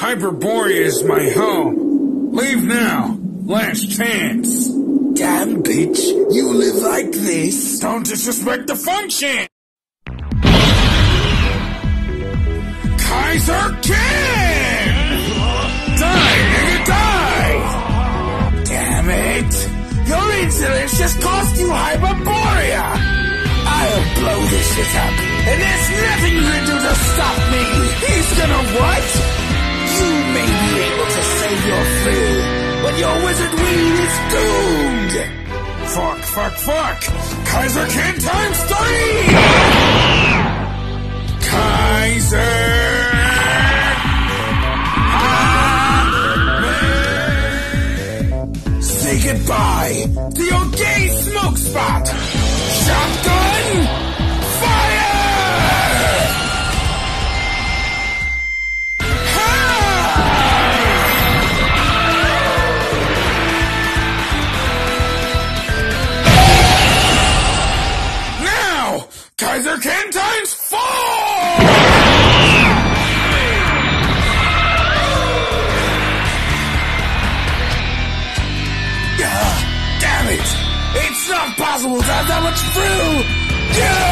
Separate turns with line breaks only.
Hyperborea is my home. Leave now. Last chance.
Damn, bitch. You live like this.
Don't disrespect the function. Kaiser King! Die, nigga, die!
Damn it. Your insolence just cost you Hyperborea. I'll blow this shit up, your weed is doomed.
Fuck, fuck, fuck! Kaiser King times three! Kaiser!
Say goodbye to your gay smoke spot.
King times four!
Ah, damn it! It's not possible to have that much through! Yeah!